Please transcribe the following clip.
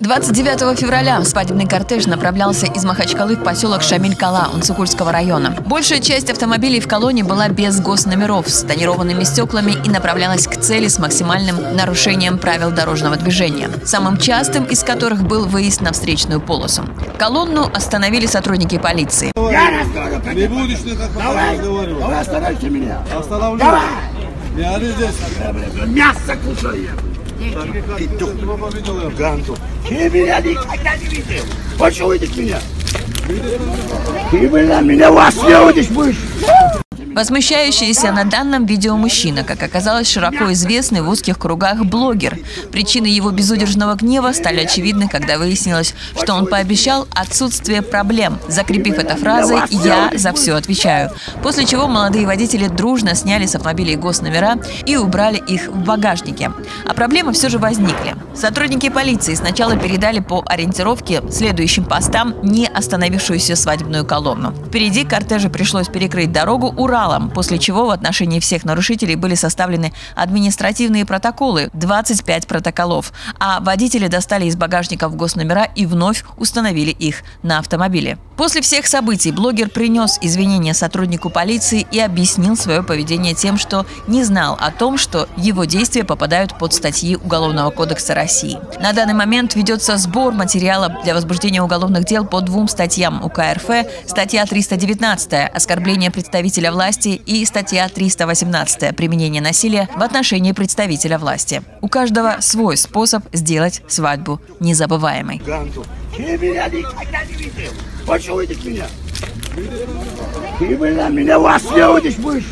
29 февраля свадебный кортеж направлялся из Махачкалы в поселок Шамиль-Кала Унцукульского района. Большая часть автомобилей в колонне была без госномеров, с тонированными стеклами и направлялась к цели с максимальным нарушением правил дорожного движения, самым частым из которых был выезд на встречную полосу. Колонну остановили сотрудники полиции. Я Не будешь ты как Давай, давай остановите меня. Остановлю. Давай. Ори здесь. Мясо кушаю я. Ганту. Ты меня никогда не видел. Хочешь увидеть меня? Ты меня, меня вас не увидишь будешь. Возмущающийся на данном видео мужчина, как оказалось, широко известный в узких кругах блогер. Причины его безудержного гнева стали очевидны, когда выяснилось, что он пообещал отсутствие проблем, закрепив это фразой «Я за все отвечаю». После чего молодые водители дружно сняли с автомобилей госномера и убрали их в багажнике. А проблемы все же возникли. Сотрудники полиции сначала передали по ориентировке следующим постам не остановившуюся свадебную колонну. Впереди кортежу пришлось перекрыть дорогу Уралом, после чего в отношении всех нарушителей были составлены административные протоколы, 25 протоколов, а водители достали из багажников госномера и вновь установили их на автомобиле. После всех событий блогер принес извинения сотруднику полиции и объяснил свое поведение тем, что не знал о том, что его действия попадают под статьи Уголовного кодекса России. На данный момент ведется сбор материала для возбуждения уголовных дел по двум статьям УК РФ, статья 319 «Оскорбление представителя власти» и статья 318 «Применение насилия в отношении представителя власти». У каждого свой способ сделать свадьбу незабываемой. Ты меня никогда не видел. Хочешь увидеть меня? Ты меня, меня вас не увидишь будешь.